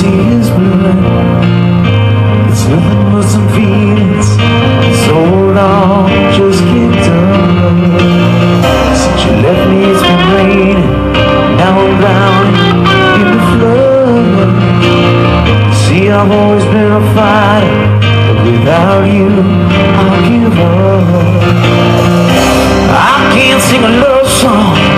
tears blood It's nothing but some feelings This I'll just can't done Since you left me it's been raining. Now I'm drowning in the flood. See I've always been a fighter But without you I give up. I can't sing a love song.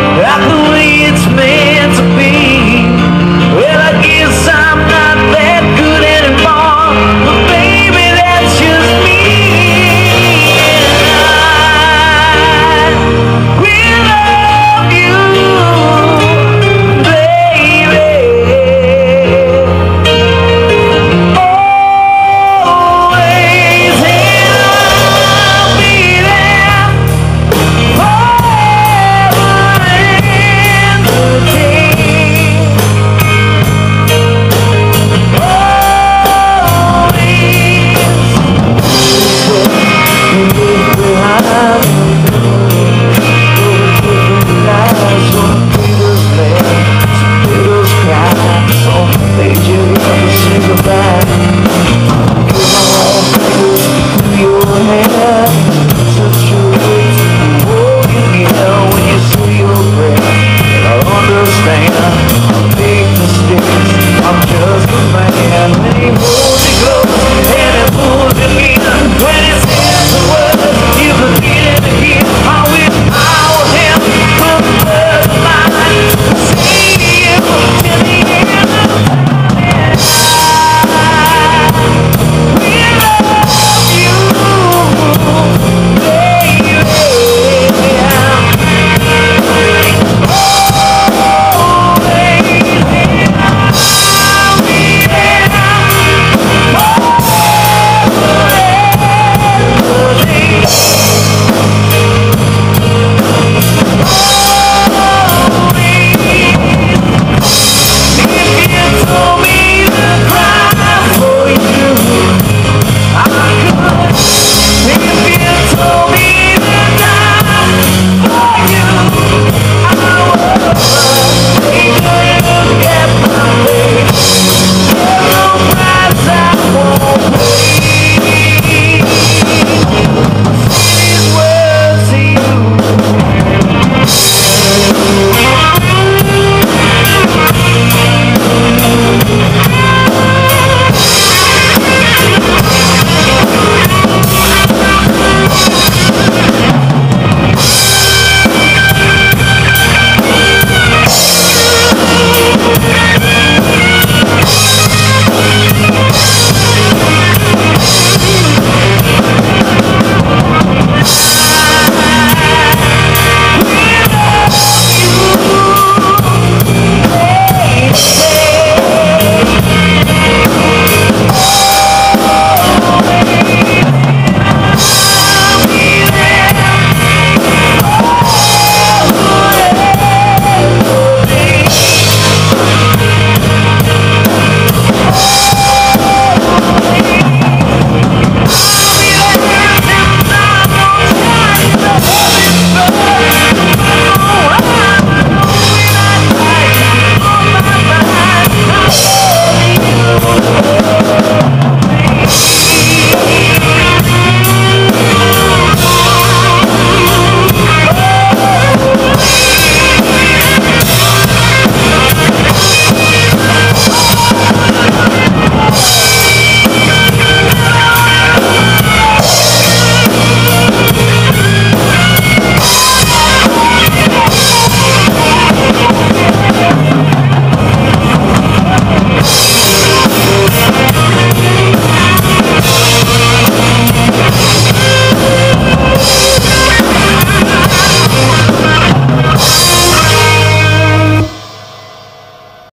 love.